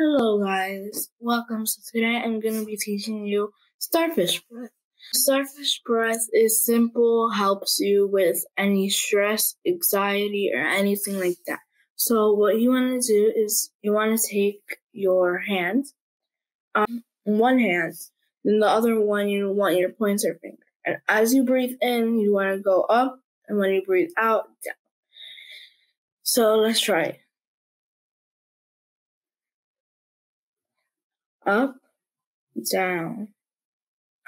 Hello guys, welcome. So today I'm going to be teaching you starfish breath. Starfish breath is simple, helps you with any stress, anxiety, or anything like that. So what you want to do is you want to take your hand, um, one hand, then the other one you want your pointer finger. And as you breathe in, you want to go up, and when you breathe out, down. So let's try it. Up, down,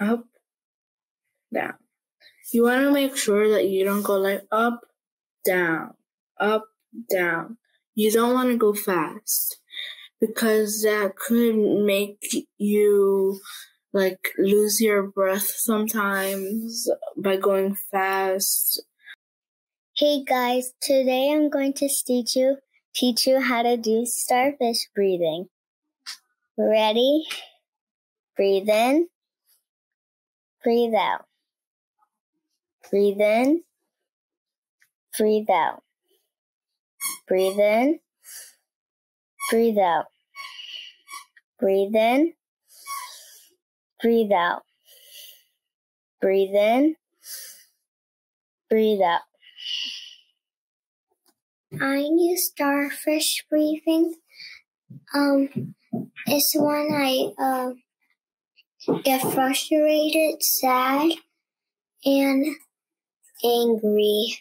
up, down. You want to make sure that you don't go like up, down, up, down. You don't want to go fast because that could make you like lose your breath sometimes by going fast. Hey guys, today I'm going to teach you teach you how to do starfish breathing. Ready? Breathe in. Breathe out. Breathe in. Breathe out. Breathe in. Breathe out. Breathe in. Breathe out. Breathe in. Breathe out. I use starfish breathing. Um, it's when I uh, get frustrated, sad, and angry.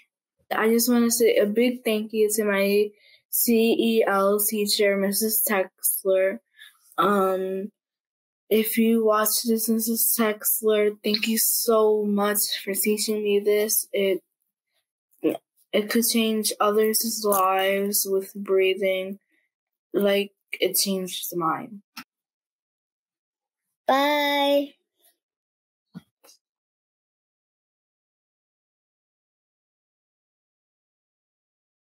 I just want to say a big thank you to my SEL teacher, Mrs. Texler. Um, if you watch this, Mrs. Texler, thank you so much for teaching me this. It it could change others' lives with breathing. Like it changed mine. Bye.